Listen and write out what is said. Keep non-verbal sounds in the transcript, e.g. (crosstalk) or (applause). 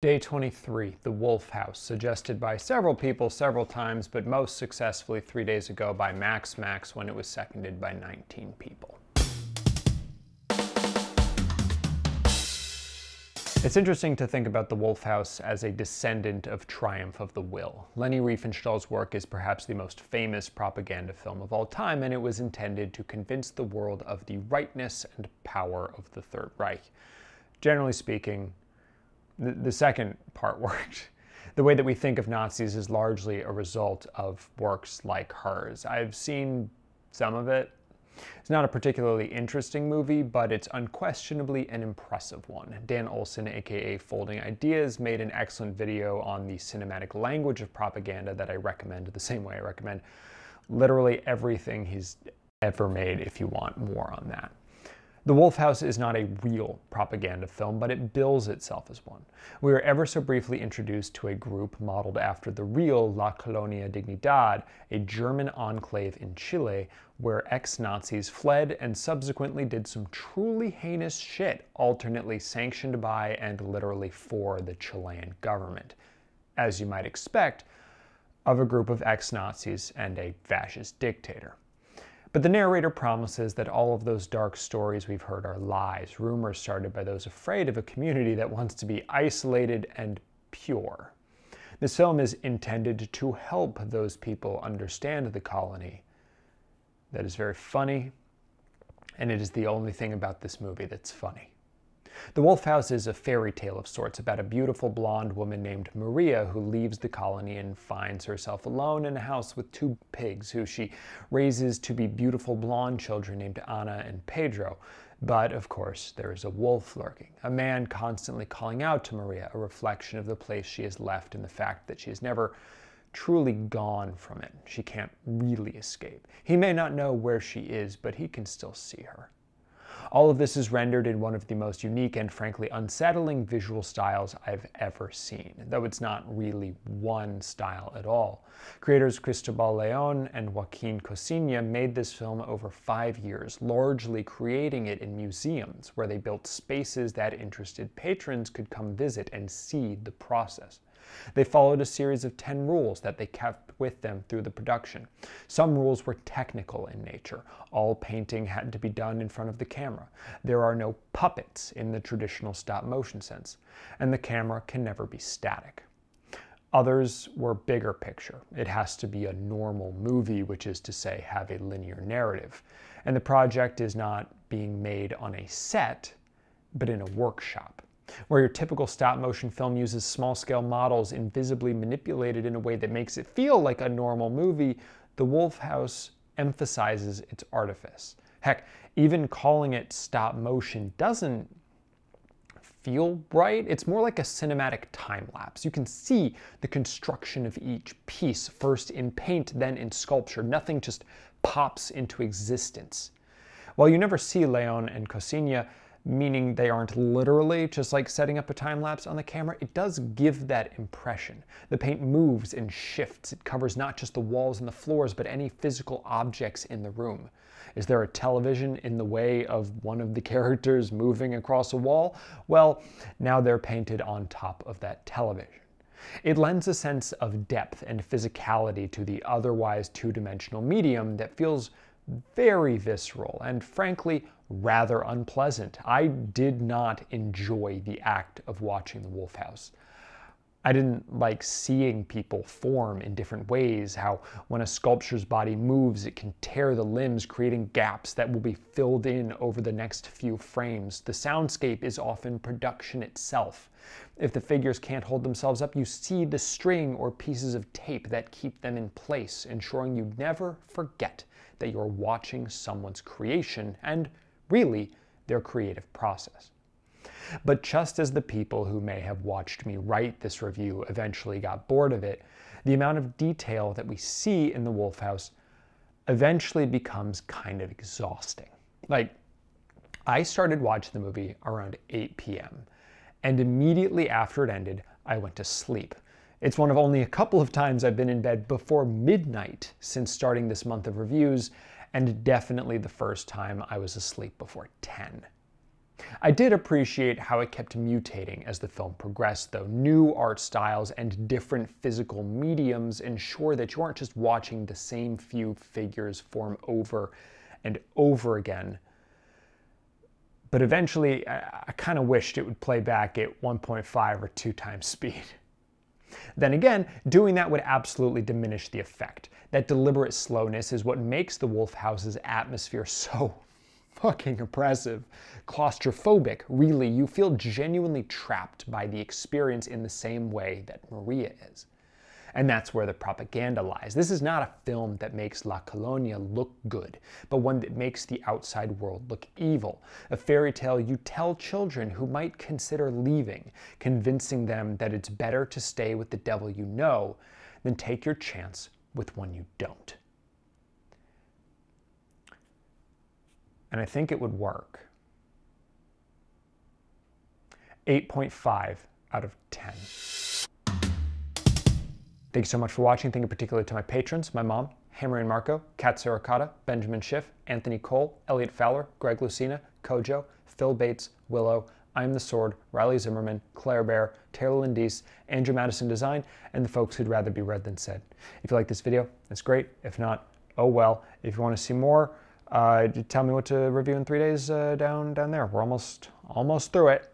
Day 23, The Wolf House, suggested by several people several times, but most successfully three days ago by Max Max when it was seconded by 19 people. It's interesting to think about the Wolf House as a descendant of Triumph of the Will. Leni Riefenstahl's work is perhaps the most famous propaganda film of all time, and it was intended to convince the world of the rightness and power of the Third Reich. Generally speaking, the, second part (laughs) worked. The way that we think of Nazis is largely a result of works like hers. I've seen some of it. It's not a particularly interesting movie, but it's unquestionably an impressive one. Dan Olson, aka Folding Ideas, made an excellent video on the cinematic language of propaganda that I recommend the same way I recommend literally everything he's ever made if you want more on that. The Wolf House is not a real propaganda film, but it bills itself as one. We are ever so briefly introduced to a group modeled after the real La Colonia Dignidad, a German enclave in Chile where ex Nazis fled and subsequently did some truly heinous shit, alternately sanctioned by and literally for the Chilean government. As you might expect, of a group of ex Nazis and a fascist dictator. But the narrator promises that all of those dark stories we've heard are lies, rumors started by those afraid of a community that wants to be isolated and pure. This film is intended to help those people understand the colony. That is very funny, and it is the only thing about this movie that's funny. The Wolf House is a fairy tale of sorts about a beautiful blonde woman named Maria who leaves the colony and finds herself alone in a house with two pigs who she raises to be beautiful blonde children named Anna and Pedro. But of course, there is a wolf lurking, a man constantly calling out to Maria, a reflection of the place she has left and the fact that she has never truly gone from it. She can't really escape. He may not know where she is, but he can still see her. All of this is rendered in one of the most unique and frankly unsettling visual styles I've ever seen, though it's not really one style at all. Creators Cristobal Leon and Joaquin Cociña made this film over five years, largely creating it in museums where they built spaces that interested patrons could come visit and see the process. They followed a series of 10 rules that they kept with them through the production. Some rules were technical in nature. All painting had to be done in front of the camera. There are no puppets in the traditional stop motion sense, and the camera can never be static. Others were bigger picture. It has to be a normal movie, which is to say, have a linear narrative. And the project is not being made on a set, but in a workshop where your typical stop motion film uses small scale models invisibly manipulated in a way that makes it feel like a normal movie, The Wolf House emphasizes its artifice. Heck, even calling it stop motion doesn't feel right. It's more like a cinematic time lapse. You can see the construction of each piece, first in paint, then in sculpture. Nothing just pops into existence. While you never see Leon and Cociña meaning they aren't literally just like setting up a time lapse on the camera, it does give that impression. The paint moves and shifts. It covers not just the walls and the floors, but any physical objects in the room. Is there a television in the way of one of the (laughs) characters moving across a wall? Well, now they're painted on top of that television. It lends a sense of depth and physicality to the otherwise two dimensional medium that feels very visceral and frankly rather unpleasant. I did not enjoy the act of watching The Wolf House. I didn't like seeing people form in different ways, how when a sculpture's body moves, it can tear the limbs, creating gaps that will be filled in over the next few frames. The soundscape is often production itself. If the figures can't hold themselves up, you see the string or pieces of tape that keep them in place, ensuring you never forget that you're watching someone's creation and really their creative process. But just as the people who may have watched me write this review eventually got bored of it, the amount of detail that we see in The Wolf House eventually becomes kind of exhausting. Like, I started watching the movie around 8 p.m., and immediately after it ended, I went to sleep. It's one of only a couple of times I've been in bed before midnight since starting this month of reviews, and definitely the first time I was asleep before 10. I did appreciate how it kept mutating as the film progressed, though. New art styles and different physical mediums ensure that you aren't just watching the same few figures form over and over again. But eventually, I, I kind of wished it would play back at 1.5 or 2 times (laughs) speed. Then again, doing that would absolutely diminish the effect. That deliberate slowness is what makes the Wolf House's atmosphere (laughs) so fucking oppressive, claustrophobic. Really, you feel genuinely trapped by the experience in the same way that Maria is. And that's where the propaganda lies. This is not a film that makes La Colonia look good, but one that makes the outside world look evil. A fairy tale you tell children who might consider leaving, convincing them that it's better to stay with the devil you know than take your chance with one you don't. And I think it would work. 8.5 out of 10. Thank you so much for watching. Thank you particularly to my patrons, my mom, Hammer and Marco, Kat Saracata, Benjamin Schiff, Anthony Cole, Elliot Fowler, Greg Lucina, Kojo, Phil Bates, Willow, I'm the Sword, Riley Zimmerman, Claire Bear, Taylor Lindice, Andrew Madison Design, and the folks who'd rather be read than said. If you like this video, that's great. If not, oh well. If you want to see more, tell me what to review in three days uh, down down there. We're almost almost through it.